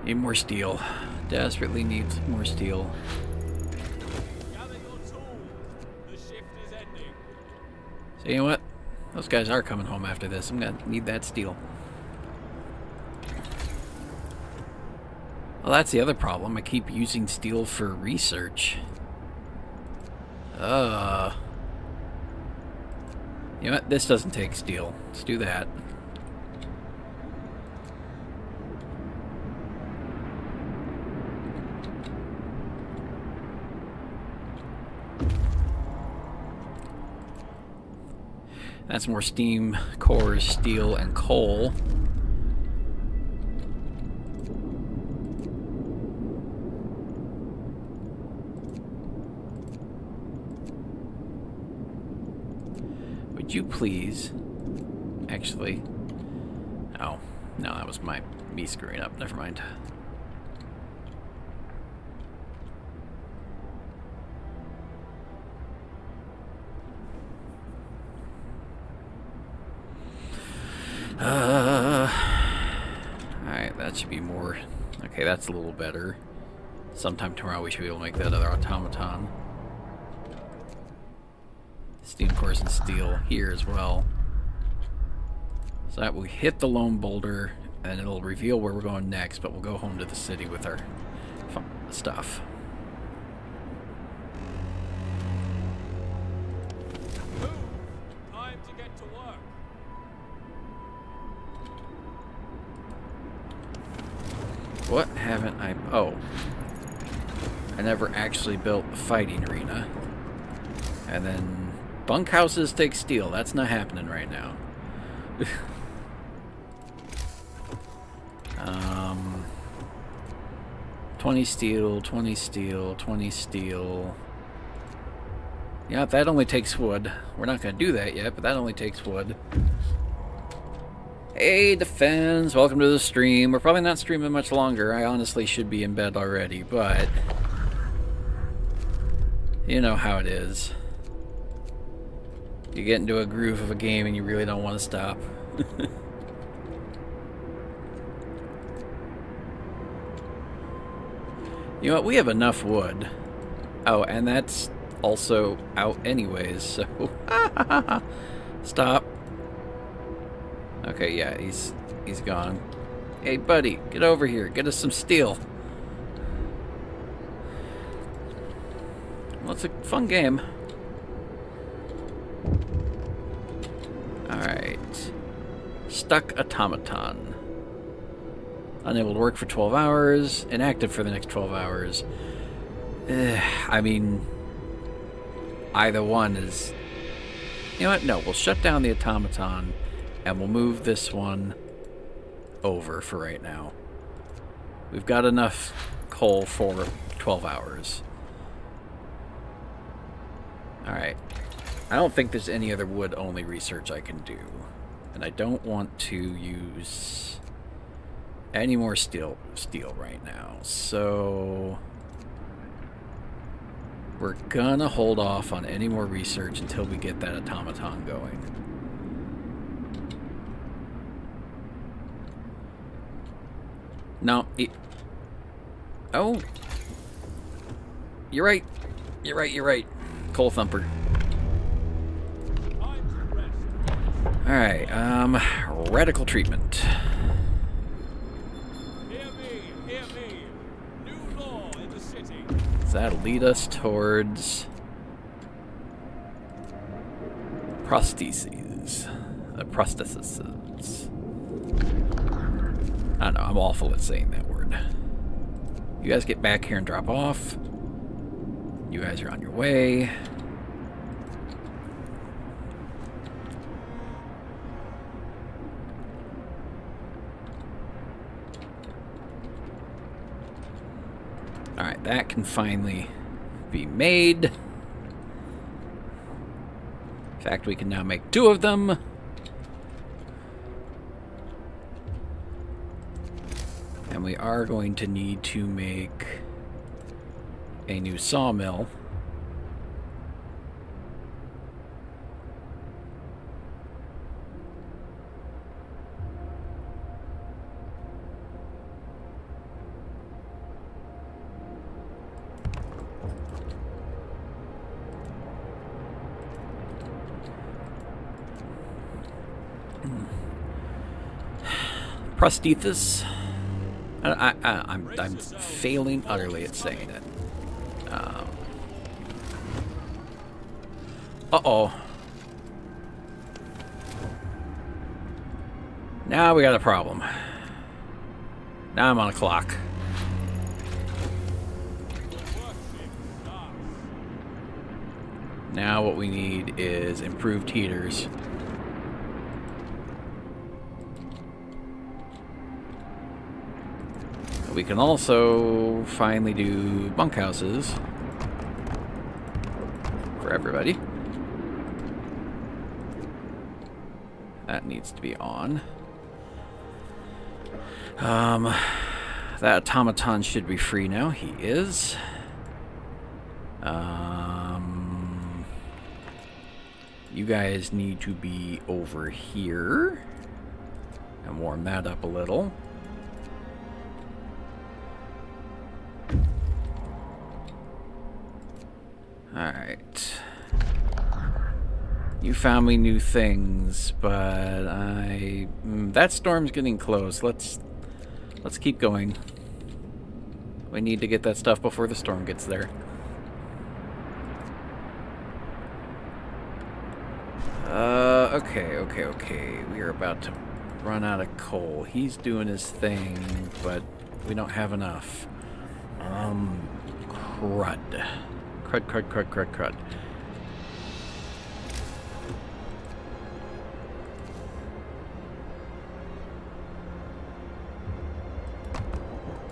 Need more steel. Desperately needs more steel. So you know what? Those guys are coming home after this. I'm gonna need that steel. Well, that's the other problem. I keep using steel for research. Uh. You know what? This doesn't take steel. Let's do that. That's more steam, cores, steel, and coal. Would you please... Actually... Oh. No, that was my me screwing up. Never mind. Uh, Alright, that should be more... Okay, that's a little better. Sometime tomorrow we should be able to make that other automaton. Steam cores and steel here as well. So that we hit the lone boulder, and it'll reveal where we're going next, but we'll go home to the city with our stuff. Built fighting arena. And then bunkhouses take steel. That's not happening right now. um, 20 steel, 20 steel, 20 steel. Yeah, that only takes wood. We're not going to do that yet, but that only takes wood. Hey, Defense! Welcome to the stream. We're probably not streaming much longer. I honestly should be in bed already, but... You know how it is. You get into a groove of a game and you really don't want to stop. you know what? We have enough wood. Oh, and that's also out anyways, so... Stop. Okay, yeah, he's he's gone. Hey, buddy, get over here. Get us some steel. Fun game. Alright. Stuck automaton. Unable to work for 12 hours. Inactive for the next 12 hours. Eh, I mean, either one is... You know what? No, we'll shut down the automaton and we'll move this one over for right now. We've got enough coal for 12 hours. Alright. I don't think there's any other wood-only research I can do. And I don't want to use any more steel steel right now. So we're gonna hold off on any more research until we get that automaton going. No, it, oh, you're right. You're right. You're right. Coal thumper. All right. Um, radical treatment. Does that lead us towards prostheses? Uh, prostheses. I don't know. I'm awful at saying that word. You guys get back here and drop off. You guys are on your way. Alright, that can finally be made. In fact, we can now make two of them. And we are going to need to make a new sawmill. Hmm. prosthesis. I, I'm, I'm failing utterly at saying it. Uh-oh. Now we got a problem. Now I'm on a clock. Now what we need is improved heaters. We can also finally do bunkhouses for everybody. That needs to be on. Um, that automaton should be free now. He is. Um, you guys need to be over here and warm that up a little. Found me new things, but I... Mm, that storm's getting close. Let's... Let's keep going. We need to get that stuff before the storm gets there. Uh, okay, okay, okay. We are about to run out of coal. He's doing his thing, but we don't have enough. Um, crud. Crud, crud, crud, crud, crud.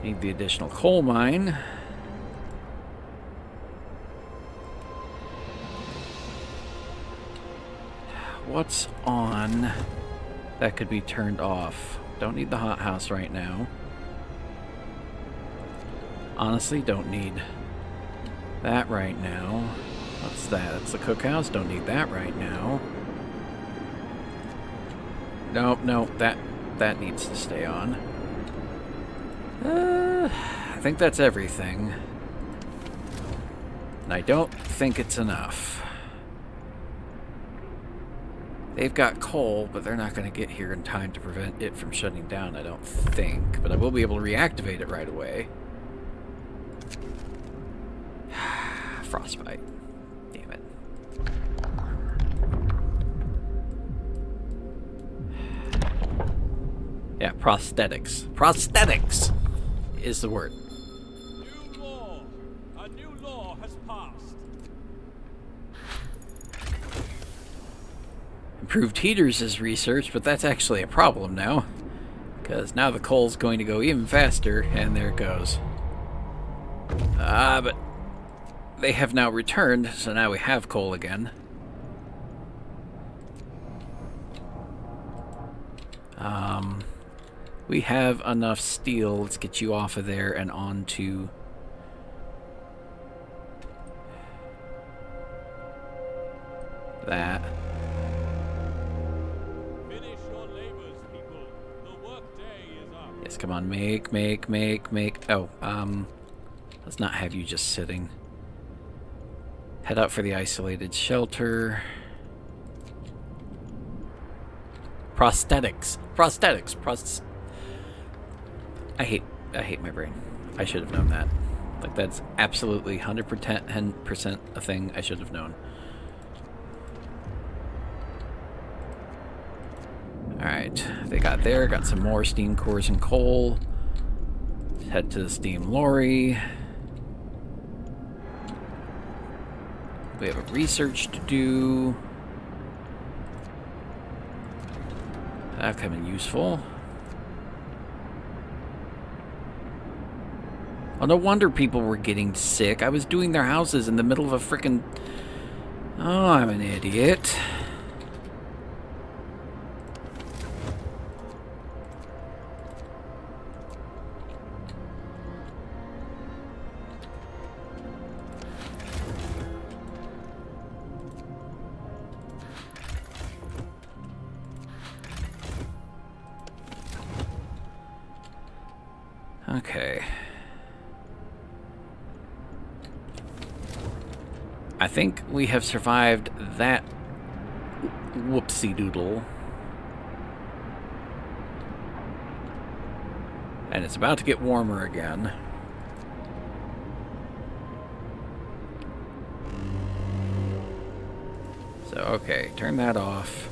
Need the additional coal mine. What's on that could be turned off? Don't need the hothouse right now. Honestly, don't need that right now. What's that? It's the cookhouse. Don't need that right now. Nope, nope. That that needs to stay on. I think that's everything. And I don't think it's enough. They've got coal, but they're not going to get here in time to prevent it from shutting down, I don't think. But I will be able to reactivate it right away. Frostbite. Damn it. Yeah, prosthetics. Prosthetics is the word. New law. A new law has passed. Improved heaters is research, but that's actually a problem now. Because now the coal's going to go even faster, and there it goes. Ah, but they have now returned, so now we have coal again. Um, we have enough steel. Let's get you off of there and onto... That. On, make, make, make, make. Oh, um, let's not have you just sitting. Head out for the isolated shelter. Prosthetics, prosthetics, pros. I hate, I hate my brain. I should have known that. Like that's absolutely hundred percent, percent a thing I should have known. Alright, they got there, got some more steam cores and coal. Head to the steam lorry. We have a research to do. That coming useful. Oh, no wonder people were getting sick. I was doing their houses in the middle of a frickin'. Oh, I'm an idiot. Survived that whoopsie doodle. And it's about to get warmer again. So, okay, turn that off.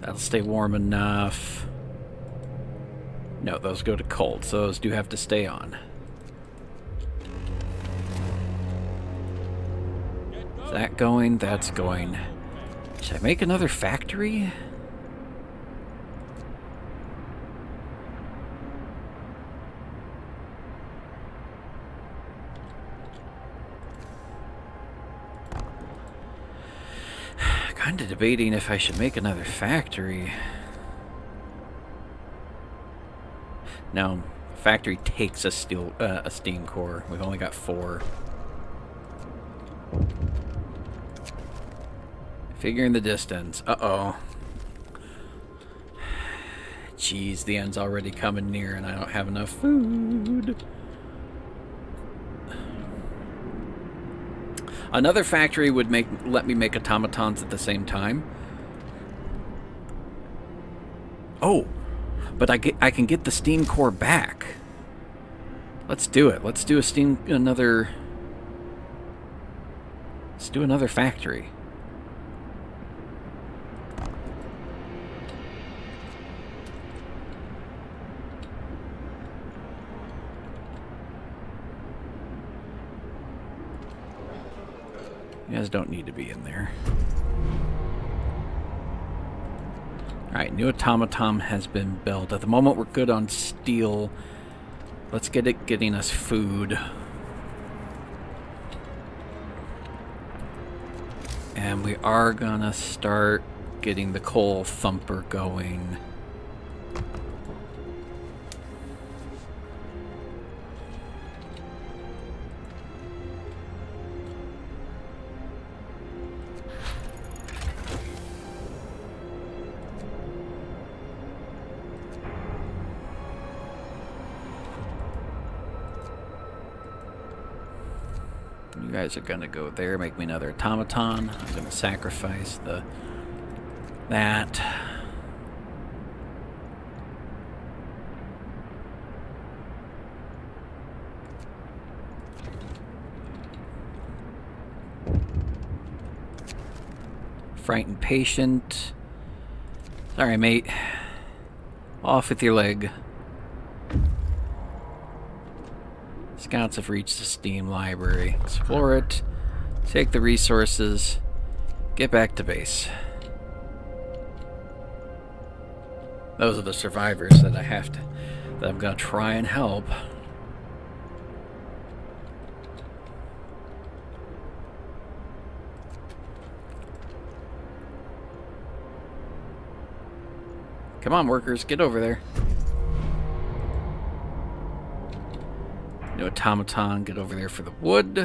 That'll stay warm enough. No, those go to cold, so those do have to stay on. Is that going? That's going. Should I make another factory? Kinda debating if I should make another factory. No, factory takes a steel, uh, a steam core. We've only got four. Figuring the distance. Uh-oh. Jeez, the end's already coming near and I don't have enough food. Another factory would make let me make automatons at the same time. Oh, but I get I can get the steam core back. Let's do it. Let's do a steam another Let's do another factory. You guys don't need to be in there. Alright, new automaton has been built. At the moment, we're good on steel. Let's get it getting us food. And we are gonna start getting the coal thumper going. Guys are gonna go there, make me another automaton. I'm gonna sacrifice the that. Frightened patient. Sorry, mate. Off with your leg. Scouts have reached the Steam library. Explore it, take the resources, get back to base. Those are the survivors that I have to, that I'm gonna try and help. Come on, workers, get over there. No automaton, get over there for the wood.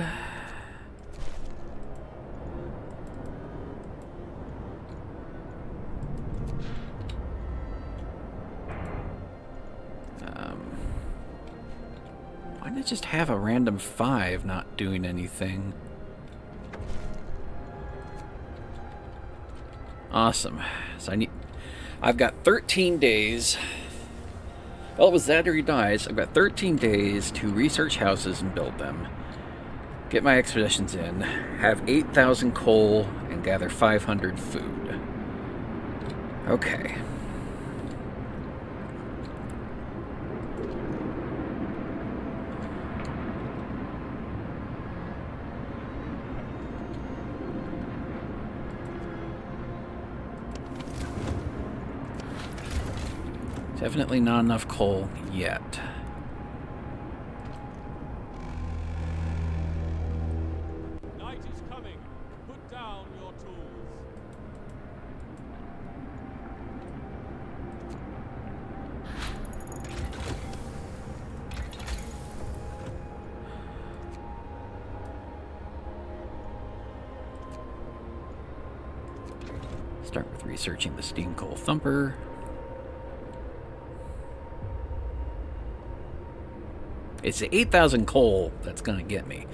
Um, why did it just have a random five not doing anything? Awesome. So I need. I've got 13 days. Well, it was that or he dies. I've got 13 days to research houses and build them. Get my expeditions in. Have 8,000 coal and gather 500 food. Okay. Definitely not enough coal yet. Night is coming. Put down your tools. Start with researching the steam coal thumper. It's the 8,000 coal that's going to get me.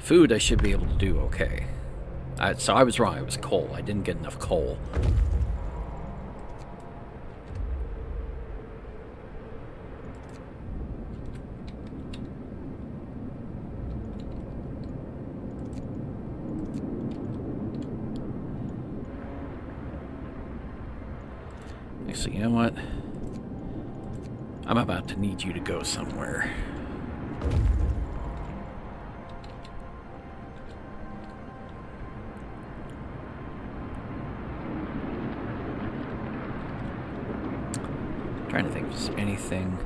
Food, I should be able to do okay. I, so I was wrong. It was coal. I didn't get enough coal. Actually, you know what? I'm about to need you to go somewhere. trying to think if there's anything.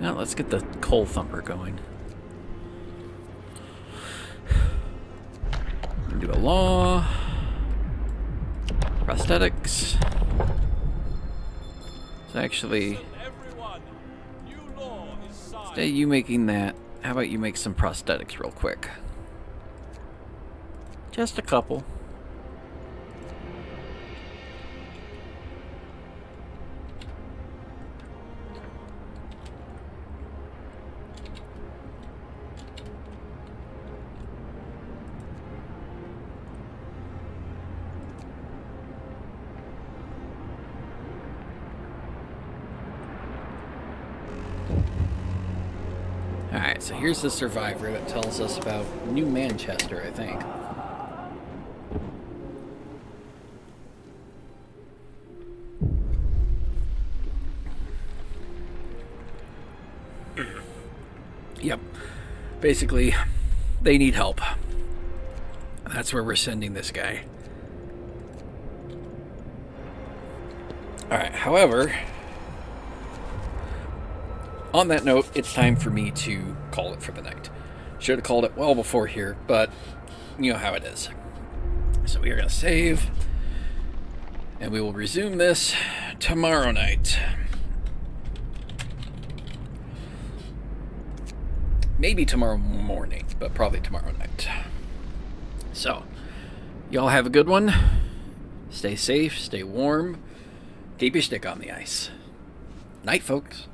Now let's get the coal thumper going. Law. Prosthetics. It's actually. Stay you making that. How about you make some prosthetics real quick? Just a couple. Here's the survivor that tells us about New Manchester, I think. yep. Basically, they need help. That's where we're sending this guy. Alright, however, on that note, it's time for me to call it for the night. Should have called it well before here, but you know how it is. So we are going to save, and we will resume this tomorrow night. Maybe tomorrow morning, but probably tomorrow night. So, y'all have a good one. Stay safe, stay warm, keep your stick on the ice. Night, folks.